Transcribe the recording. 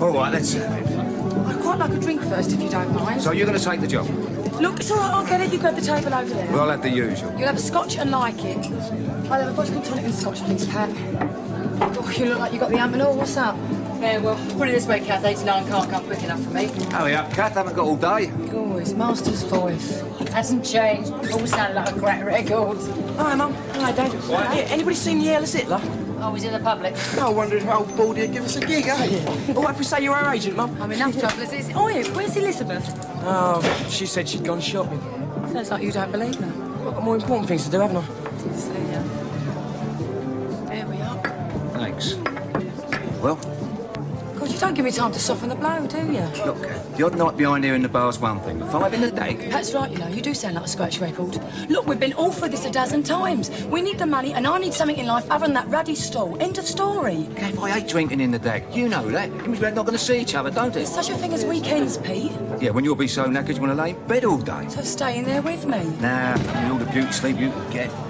All right, let's have it. I'd quite like a drink first, if you don't mind. So you're going to take the job? Look, it's all right, I'll get it. You grab the table over there. Well, I'll have the usual. You'll have a scotch and like it. I'll have a vodka and tonic and scotch, please, Pat. Oh, you look like you got the amp and all. What's up? Yeah, well, put it this way, Kath, 89 can't come quick enough for me. Hurry up, Kath. Haven't got all day. Oh, it's Master's voice. Hasn't changed. All sound like a great record. Hi, Mum. Hi, Dad. Yeah, anybody seen the Airless Hitler? Oh, he's in the public. I wondered how old Baldy would give us a gig, eh? Oh, what if we say you're our agent, Mum? I'm enough trouble as it is. Oh, yeah, where's Elizabeth? Oh, she said she'd gone shopping. Sounds like you don't believe her. I've got more important things to do, haven't I? See ya. There we are. Thanks. Well, God, you don't give me time to soften the blow, do you? look. The odd night behind here in the bar's one thing, but five in the day. That's right, you know, you do sound like a scratch record. Look, we've been all through this a dozen times. We need the money, and I need something in life other than that ruddy stall. End of story. Kath, I hate drinking in the day. You know that. It means we're not going to see each other, don't it? There's such a thing as weekends, Pete. Yeah, when you'll be so knackered you want to lay in bed all day. So stay in there with me. Nah, me all the beauty sleep you can get.